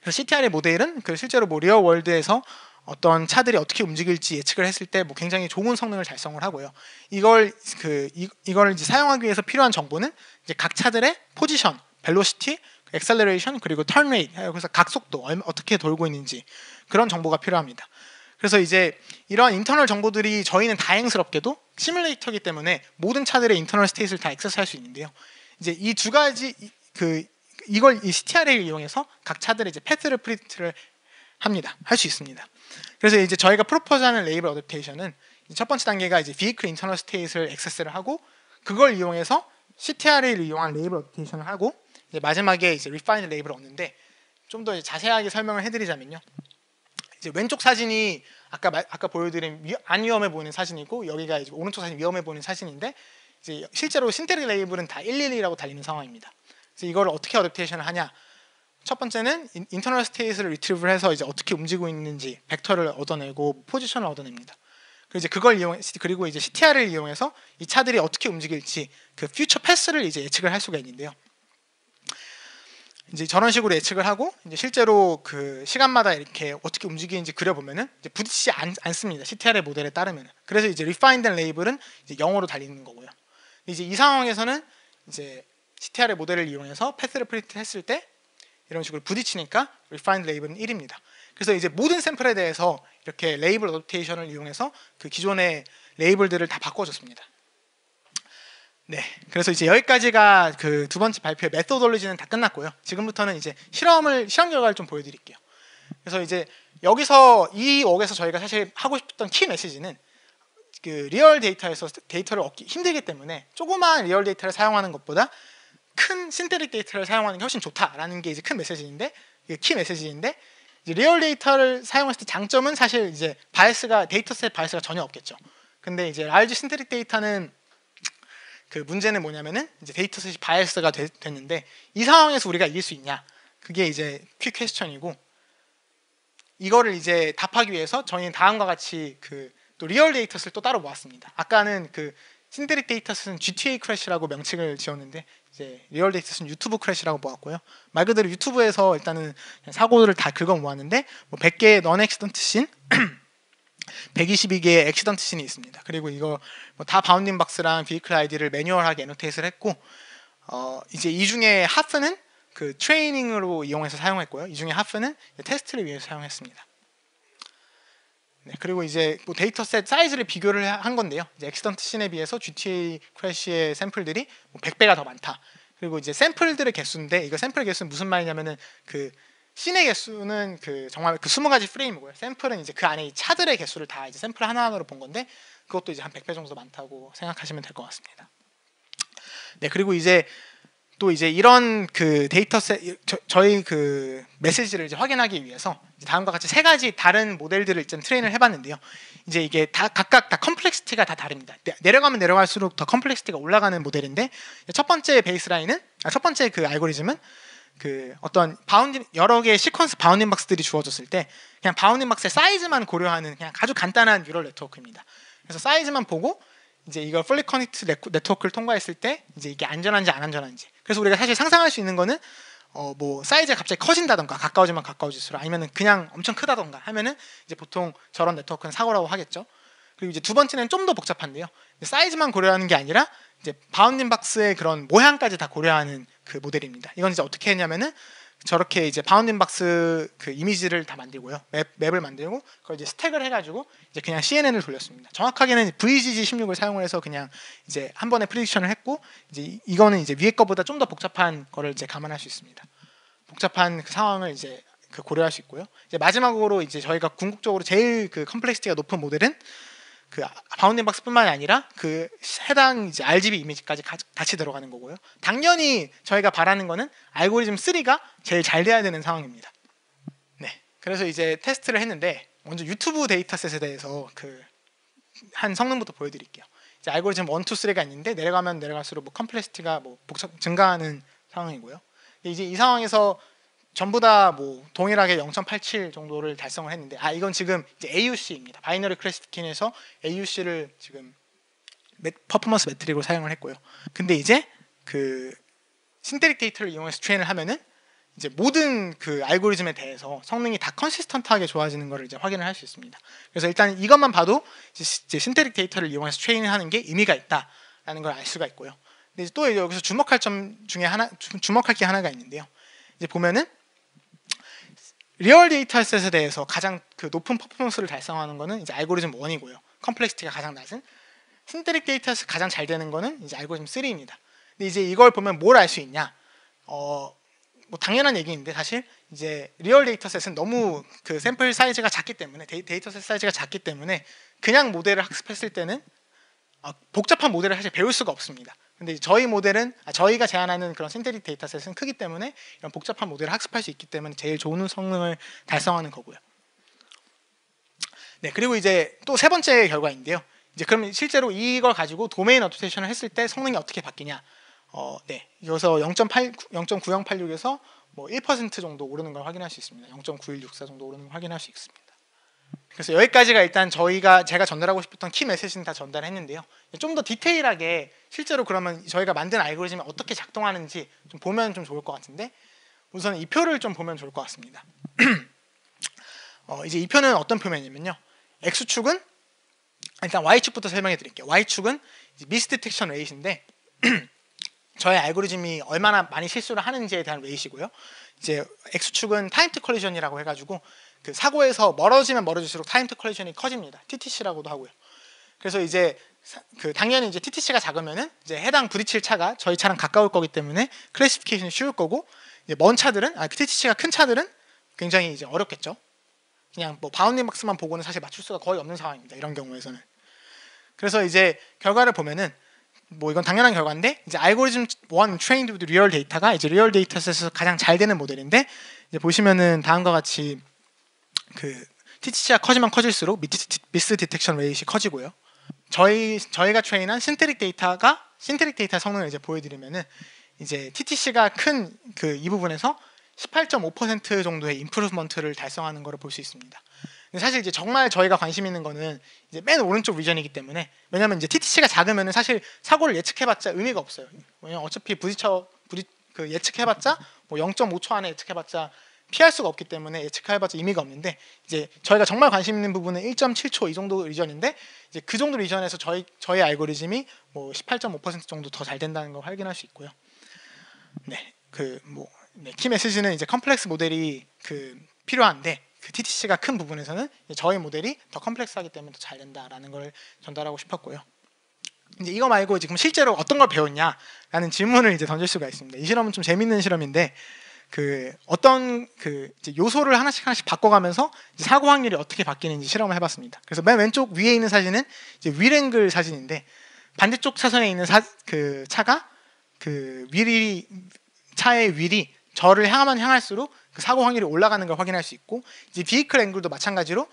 그래서 CTRA 모델은 그 실제로 뭐 real world에서 어떤 차들이 어떻게 움직일지 예측을 했을 때 뭐 굉장히 좋은 성능을 달성을 하고요. 이걸 그 이, 이걸 이제 사용하기 위해서 필요한 정보는 이제 각 차들의 포지션, velocity, acceleration 그리고 turn rate 그래서 각 속도 어떻게 돌고 있는지 그런 정보가 필요합니다. 그래서 이제 이러한 internal 정보들이 저희는 다행스럽게도 시뮬레이터이기 때문에 모든 차들의 internal state를 다 액세스할 수 있는데요. 이제 이 두 가지 그 이걸 이 CTRA를 이용해서 각 차들의 이제 path를 predict를 합니다. 할 수 있습니다. 그래서 이제 저희가 propose하는 label adaptation은 첫 번째 단계가 이제 vehicle internal state를 액세스를 하고 그걸 이용해서 CTRA를 이용한 label adaptation을 하고 이제 마지막에 이제 refined label을 얻는데 좀 더 자세하게 설명을 해드리자면요. 이제 왼쪽 사진이 아까 마, 아까 보여드린 위, 안 위험해 보이는 사진이고 여기가 이제 오른쪽 사진 위험해 보이는 사진인데 이제 실제로 synthetic label은 다 111이라고 달리는 상황입니다. 그래서 이걸 어떻게 adaptation을 하냐? 첫 번째는 internal state를 retrieve를 해서 이제 어떻게 움직이고 있는지 벡터를 얻어내고 포지션을 얻어냅니다. 그리고 이제 그걸 이용 그리고 이제 CTRA를 이용해서 이 차들이 어떻게 움직일지 그 퓨처 패스를 이제 예측을 할 수가 있는데요. 이제 저런 식으로 예측을 하고 이제 실제로 그 시간마다 이렇게 어떻게 움직이는지 그려보면은 이제 부딪히지 않, 않습니다. CTRA 모델에 따르면. 그래서 이제 refined label은 이제 0으로 달리는 거고요. 이제 이 상황에서는 이제 CTRA 모델을 이용해서 path를 predict 했을 때 이런 식으로 부딪히니까 refined label은 1입니다. 그래서 이제 모든 샘플에 대해서 이렇게 label adaptation을 이용해서 그 기존의 레이블들을 다 바꿔줬습니다. 네, 그래서 이제 여기까지가 그 두 번째 발표의 methodology는 다 끝났고요. 지금부터는 이제 실험을 실험 결과를 좀 보여드릴게요. 그래서 이제 여기서 이 work에서 저희가 사실 하고 싶었던 key message는 그 real data에서 데이터를 얻기 힘들기 때문에 조그마한 real data를 사용하는 것보다 큰 synthetic data를 사용하는 게 훨씬 좋다라는 게 이제 큰 메시지인데 key message인데 real data를 사용했을 때 장점은 사실 이제 bias가 dataset bias가 전혀 없겠죠. 근데 이제 large synthetic data는 그 문제는 뭐냐면은 이제 dataset이 bias가 되, 됐는데 이 상황에서 우리가 이길 수 있냐? 그게 이제 key question이고 이거를 이제 답하기 위해서 저희는 다음과 같이 그 또 real dataset을 또 따로 모았습니다. 아까는 그 신데릭 데이터셋은 GTA 크래시라고 명칭을 지었는데 이제 real dataset은 YouTube Crash라고 모았고요. 말 그대로 유튜브에서 일단은 사고를 다 긁어 모았는데 뭐 100개의 non-accident scene 122개의 accident scene이 있습니다. 그리고 이거 뭐 다 바운딩 박스랑 비클 아이디를 매뉴얼하게 에노테이트를 했고 어 이제 이 중에 half는 그 트레이닝으로 이용해서 사용했고요. 이 중에 half는 테스트를 위해서 사용했습니다. 네, 그리고 이제 뭐 dataset 사이즈를 비교를 한 건데요. 이제 accident scene에 비해서 GTA Crash의 샘플들이 뭐 100배가 더 많다. 그리고 이제 샘플들의 개수인데 이거 샘플 개수는 무슨 말이냐면은 그 scene의 개수는 그 정말 그 20가지 프레임이고요. 샘플은 이제 그 안에 이 차들의 개수를 다 이제 샘플 하나하나로 본 건데 그것도 이제 한 100배 정도 많다고 생각하시면 될 것 같습니다. 네, 그리고 이제 또 이제 이런 그 dataset 저희 key message를 이제 확인하기 위해서 다음과 같이 세 가지 다른 모델들을 일단 train을 해봤는데요. 이제 이게 다 각각 다 complexity가 다 다릅니다. 내려가면 내려갈수록 더 complexity가 올라가는 모델인데 첫 번째 baseline은 아, 첫 번째 그 알고리즘은 그 어떤 bounding 여러 개의 시퀀스 bounding box들이 주어졌을 때 그냥 bounding box의 사이즈만 고려하는 그냥 아주 간단한 neural network입니다. 그래서 사이즈만 보고 이제 이걸 fully connected network를 통과했을 때 이제 이게 안전한지 안 안전한지 그래서 우리가 사실 상상할 수 있는 거는 어 뭐 사이즈가 갑자기 커진다던가 가까워지면 가까워질수록 아니면은 그냥 엄청 크다던가 하면은 이제 보통 저런 네트워크는 사고라고 하겠죠. 그리고 이제 두 번째는 좀 더 복잡한데요. 사이즈만 고려하는 게 아니라 이제 bounding box의 그런 모양까지 다 고려하는 그 모델입니다. 이건 이제 어떻게 했냐면은 저렇게 이제 bounding box 그 이미지를 다 만들고요. map, map을 만들고 그걸 이제 stack을 해가지고 이제 그냥 CNN을 돌렸습니다. 정확하게는 VGG16을 사용을 해서 그냥 이제 한 번에 prediction을 했고 이제 이거는 이제 위에 거보다 좀 더 복잡한 거를 이제 감안할 수 있습니다. 복잡한 그 상황을 이제 그 고려할 수 있고요. 이제 마지막으로 이제 저희가 궁극적으로 제일 그 complexity가 높은 모델은 그 bounding box뿐만이 아니라 그 해당 이제 RGB 이미지까지 같이 들어가는 거고요. 당연히 저희가 바라는 거는 알고리즘 3가 제일 잘 돼야 되는 상황입니다. 네. 그래서 이제 테스트를 했는데 먼저 유튜브 dataset에 대해서 그 한 성능부터 보여드릴게요. 이제 알고리즘 1, 2, 3가 있는데 내려가면 내려갈수록 뭐 complexity가 뭐 복잡 증가하는 상황이고요. 이제 이 상황에서 전부 다 뭐 동일하게 0.87 정도를 달성을 했는데 아 이건 지금 이제 AUC입니다. binary classification에서 AUC를 지금 performance metric으로 사용을 했고요. 근데 이제 그 synthetic data를 이용해서 train을 하면은 이제 모든 그 알고리즘에 대해서 성능이 다 consistent하게 좋아지는 것을 이제 확인을 할 수 있습니다. 그래서 일단 이것만 봐도 이제 synthetic data를 이용해서 트레이닝 하는 게 의미가 있다라는 걸 알 수가 있고요. 근데 또 여기서 주목할 점 중에 하나 주목할 게 하나가 있는데요. 이제 보면은 real dataset에 대해서 가장 그 높은 performance를 달성하는 거는 이제 알고리즘 1이고요. complexity가 가장 낮은 synthetic dataset 가장 잘 되는 거는 이제 알고리즘 3입니다. 근데 이제 이걸 보면 뭘 알 수 있냐? 어, 뭐 당연한 얘기인데 사실 이제 real dataset은 너무 그 샘플 사이즈가 작기 때문에 데이, dataset 사이즈가 작기 때문에 그냥 모델을 학습했을 때는 어, 복잡한 모델을 사실 배울 수가 없습니다. 근데 저희 모델은 아, 저희가 제안하는 그런 synthetic dataset은 크기 때문에 이런 복잡한 모델을 학습할 수 있기 때문에 제일 좋은 성능을 달성하는 거고요. 네, 그리고 이제 또 세 번째 결과인데요. 이제 그럼 실제로 이걸 가지고 domain adaptation을 했을 때 성능이 어떻게 바뀌냐? 어, 네, 여기서 0.8 0.9086에서 뭐 1% 정도 오르는 걸 확인할 수 있습니다. 0.9164 정도 오르는 걸 확인할 수 있습니다. 그래서 여기까지가 일단 저희가 제가 전달하고 싶었던 키 메시지는 다 전달했는데요. 좀 더 디테일하게 실제로 그러면 저희가 만든 알고리즘이 어떻게 작동하는지 좀 보면 좀 좋을 것 같은데 우선 이 표를 좀 보면 좋을 것 같습니다. 어, 이제 이 표는 어떤 표면이냐면요. x축은 일단 y축부터 설명해 드릴게요. y축은 miss detection rate인데 저의 알고리즘이 얼마나 많이 실수를 하는지에 대한 rate이고요. 이제 x축은 time to collision이라고 해가지고 그 사고에서 멀어지면 멀어질수록 time to collision이 커집니다. TTC라고도 하고요. 그래서 이제 사- 그 당연히 이제 TTC가 작으면은 이제 해당 부딪힐 차가 저희 차랑 가까울 거기 때문에 classification이 쉬울 거고 이제 먼 차들은 아 TTC가 큰 차들은 굉장히 이제 어렵겠죠. 그냥 뭐 bounding box만 보고는 사실 맞출 수가 거의 없는 상황입니다. 이런 경우에서는. 그래서 이제 결과를 보면은 뭐 이건 당연한 결과인데 이제 알고리즘 1 trained with real data가 이제 real dataset에서 가장 잘 되는 모델인데 이제 보시면은 다음과 같이 그 TTC가 커지면 커질수록 miss detection rate이 커지고요. 저희 저희가 train한 synthetic data가 synthetic data 성능을 이제 보여드리면은 이제 TTC가 큰 그 이 부분에서 18.5% 정도의 임프루먼트를 달성하는 것을 볼 수 있습니다. 근데 사실 이제 정말 저희가 관심 있는 거는 이제 맨 오른쪽 리전이기 때문에 왜냐면 이제 TTC가 작으면은 사실 사고를 예측해봤자 의미가 없어요. 왜냐면 어차피 부딪혀 부딪 그 예측해봤자 뭐 0.5초 안에 예측해봤자 피할 수가 없기 때문에 예측해봤자 의미가 없는데 이제 저희가 정말 관심 있는 부분은 1.7초 이 정도 리전인데 이제 그 정도 리전에서 저희 저희 알고리즘이 뭐 18.5% 정도 더 잘 된다는 걸 확인할 수 있고요. 네, 그뭐 네, key message는 이제 complex model이 그 필요한데 그 TTC가 큰 부분에서는 저희 모델이 더 complex하기 때문에 더 잘 된다라는 걸 전달하고 싶었고요. 이제 이거 말고 지금 실제로 어떤 걸 배웠냐라는 질문을 이제 던질 수가 있습니다. 이 실험은 좀 재밌는 실험인데 그 어떤 그 이제 요소를 하나씩 하나씩 바꿔가면서 이제 사고 확률이 어떻게 바뀌는지 실험을 해봤습니다. 그래서 맨 왼쪽 위에 있는 사진은 이제 wheel angle 사진인데 반대쪽 차선에 있는 사, 그 차가 그 윌이 차의 윌이 저를 향하면 향할수록 그 사고 확률이 올라가는 걸 확인할 수 있고 이제 비이클 앵글도 마찬가지로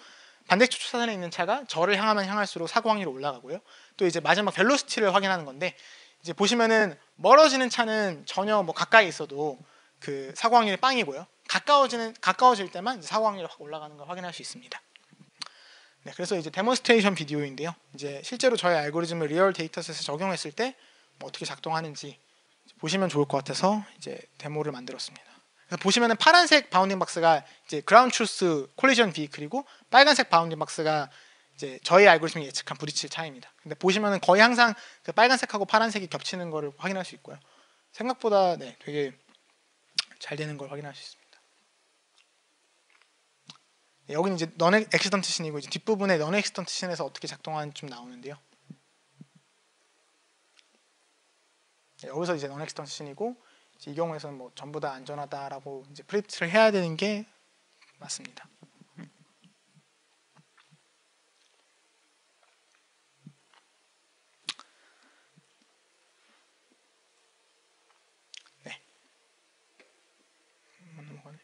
반대쪽 차선에 있는 차가 저를 향하면 향할수록 사고 확률이 올라가고요. 또 이제 마지막 벨로시티를 확인하는 건데 이제 보시면은 멀어지는 차는 전혀 뭐 가까이 있어도 그 사고 확률이 빵이고요. 가까워지는 가까워질 때만 이제 사고 확률이 확 올라가는 걸 확인할 수 있습니다. 네, 그래서 이제 demonstration video인데요. 이제 실제로 저희 알고리즘을 real dataset에 적용했을 때 뭐 어떻게 작동하는지 보시면 좋을 것 같아서 이제 데모를 만들었습니다. 그래서 보시면은 파란색 bounding box가 이제 ground truth collision vehicle이고 빨간색 bounding box가 이제 저희 알고리즘이 예측한 부딪힐 차입니다. 근데 보시면은 거의 항상 그 빨간색하고 파란색이 겹치는 거를 확인할 수 있고요. 생각보다 네, 되게 잘 되는 걸 확인할 수 있습니다. 네, 여기는 이제 non accident scene이고 이제 뒷부분에 non accident scene에서 어떻게 작동하는지 좀 나오는데요. 네, 여기서 이제 non accident scene이고 이 경우에서는 뭐 전부 다 안전하다라고 이제 predict를 해야 되는 게 맞습니다. 네. 음, 넘어가네.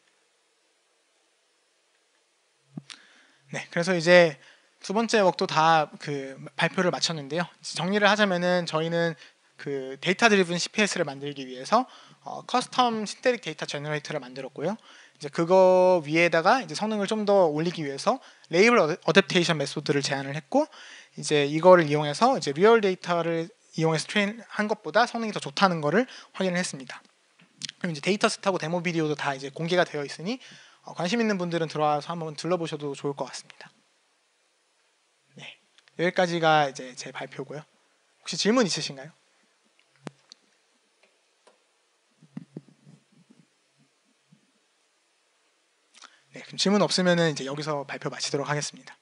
네, 그래서 이제 두 번째 work도 다 그 발표를 마쳤는데요. 정리를 하자면은 저희는 그 data driven CPS를 만들기 위해서 어, custom synthetic data generator를 만들었고요. 이제 그거 위에다가 이제 성능을 좀 더 올리기 위해서 label adaptation method를 제안을 했고 이제 이거를 이용해서 이제 real data를 이용해서 train 한 것보다 성능이 더 좋다는 거를 확인을 했습니다. 그럼 이제 데이터 셋하고 데모 비디오도 다 이제 공개가 되어 있으니 어, 관심 있는 분들은 들어와서 한번 둘러보셔도 좋을 것 같습니다. 네, 여기까지가 이제 제 발표고요. 혹시 질문 있으신가요? 네, 그럼 질문 없으면은 이제 여기서 발표 마치도록 하겠습니다.